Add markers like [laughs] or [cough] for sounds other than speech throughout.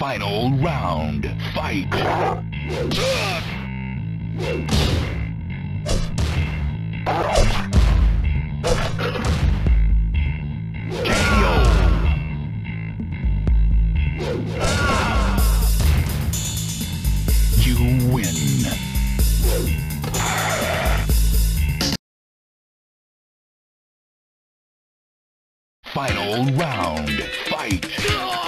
Final round. Fight. KO. You win. Final round. Fight.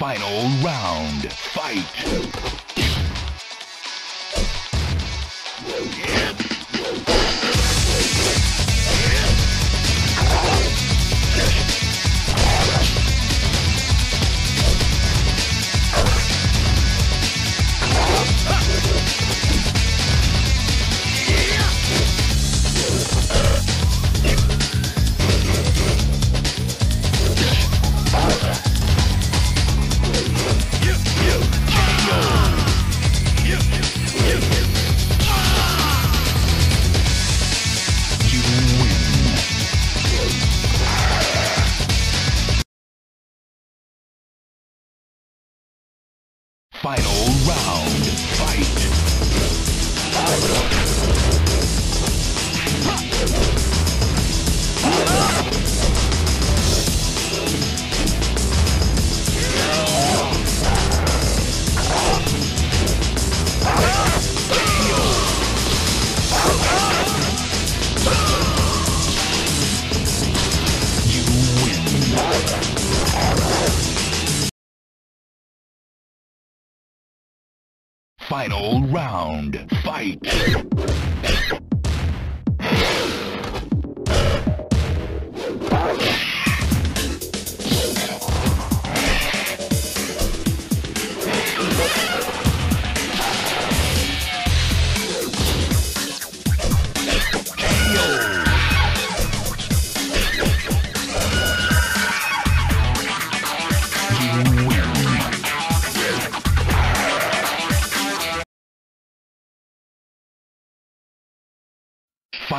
Final round. Fight. Final round. Final round. Fight.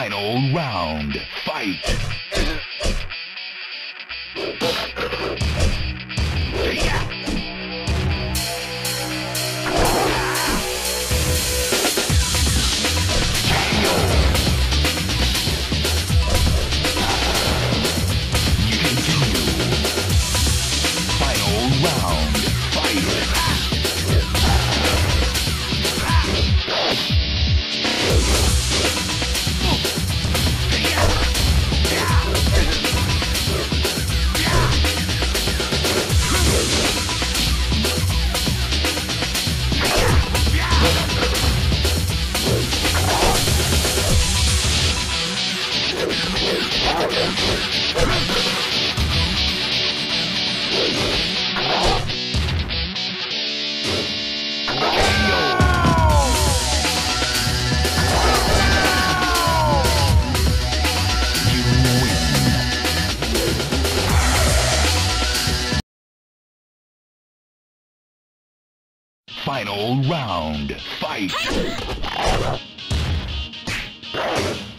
Final round. Fight. Final round. Fight. [laughs]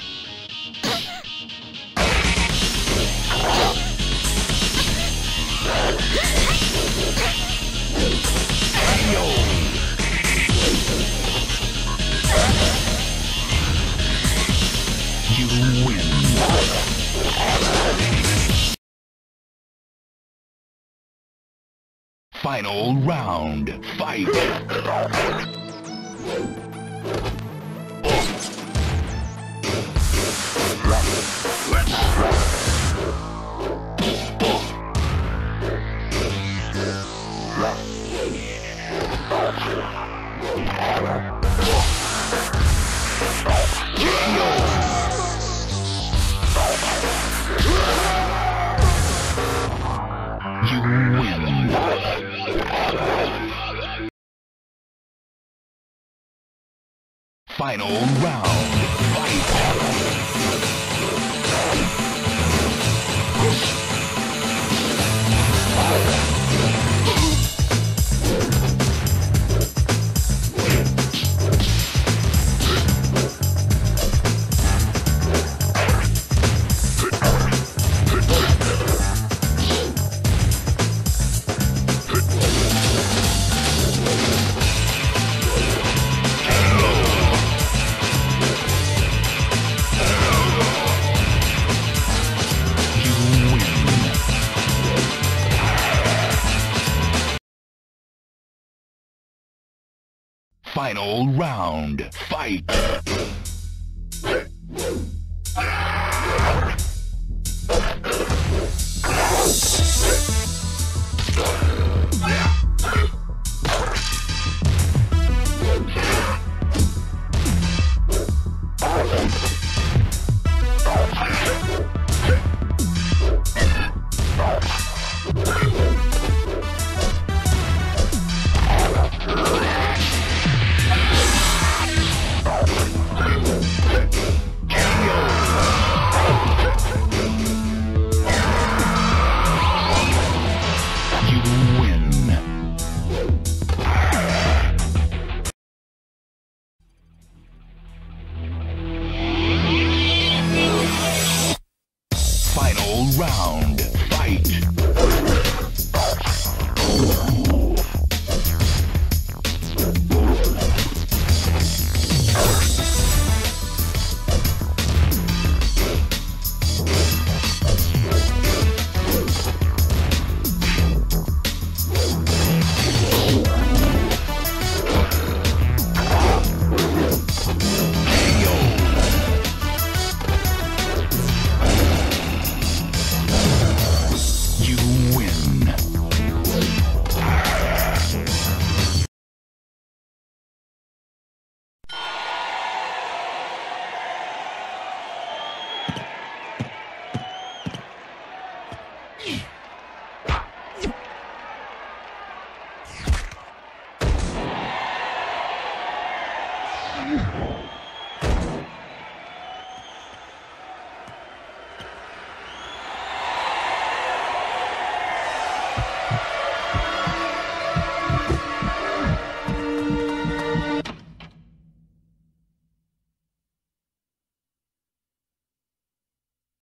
Final round. Fight. Final round. Fight. Final round. Fight.